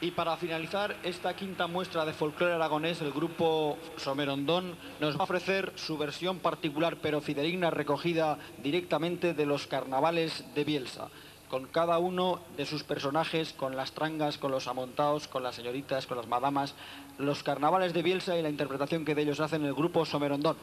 Y para finalizar esta quinta muestra de folclore aragonés, el grupo Somerondón nos va a ofrecer su versión particular pero fidedigna recogida directamente de los carnavales de Bielsa, con cada uno de sus personajes, con las trangas, con los amontados, con las señoritas, con las madamas, los carnavales de Bielsa y la interpretación que de ellos hacen el grupo Somerondón.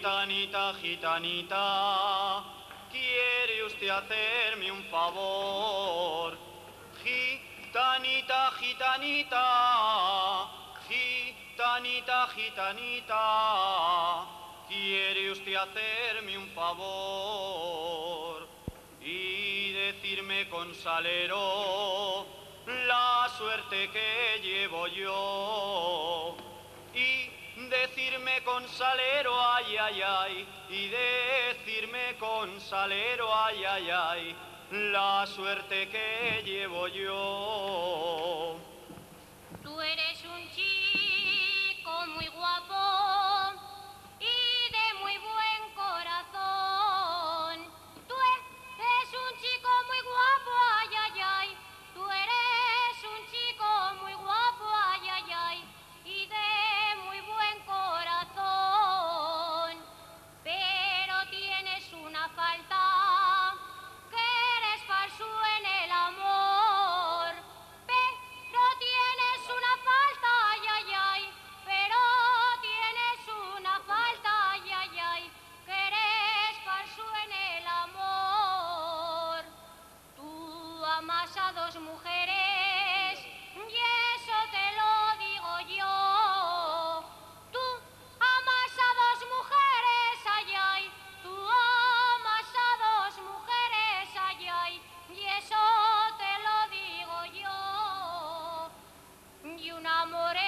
Gitanita, ¿quiere usted hacerme un favor? Gitanita, gitanita, gitanita, gitanita, ¿quiere usted hacerme un favor? Y decirme con salero la suerte que llevo yo. Decirme con salero, ay, ay, ay, y decirme con salero, ay, ay, ay, la suerte que llevo yo. Y